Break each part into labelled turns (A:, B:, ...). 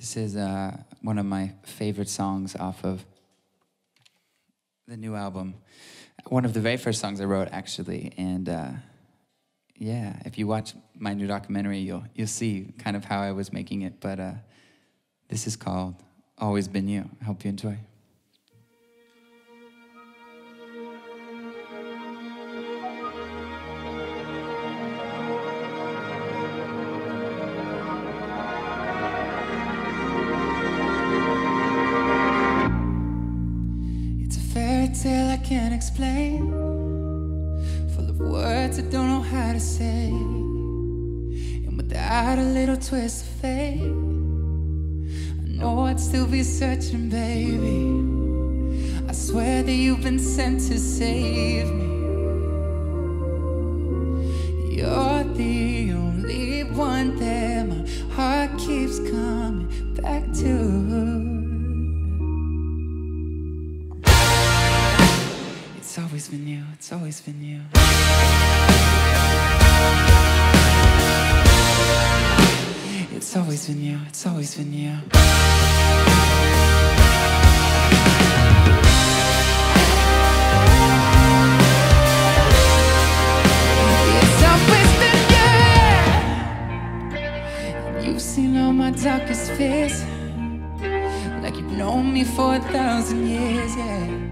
A: This is uh, one of my favorite songs off of the new album. One of the very first songs I wrote, actually. And uh, yeah, if you watch my new documentary, you'll you'll see kind of how I was making it. But uh, this is called "Always Been You." I hope you enjoy. Can't explain, full of words I don't know how to say, and without a little twist of fate, I know I'd still be searching, baby. I swear that you've been sent to save me. You're the only one that my heart keeps coming back to. It's always been you, it's always been you. It's always been you, it's always been you. You've seen all my darkest fears, like you've known me for a thousand years, yeah.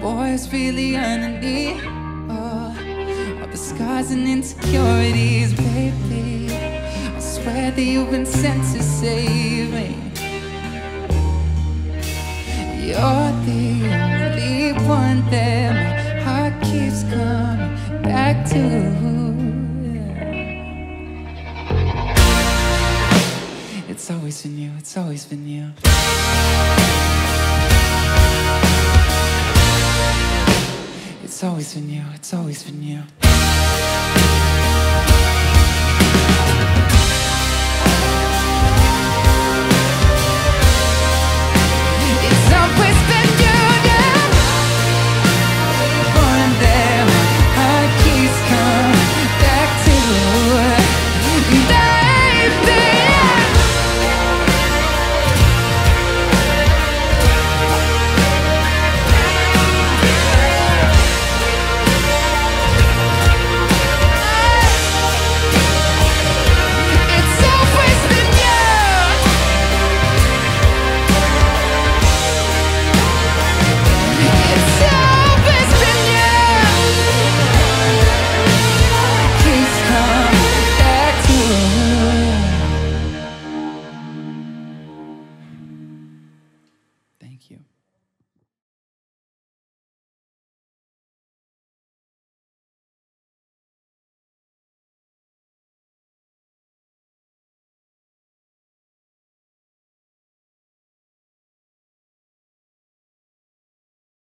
A: Boys really underneath oh, all the scars and insecurities, baby. I swear that you've been sent to save me. You're the only one that my heart keeps coming back to. It's always been you, it's always been you. It's always been you, it's always been you.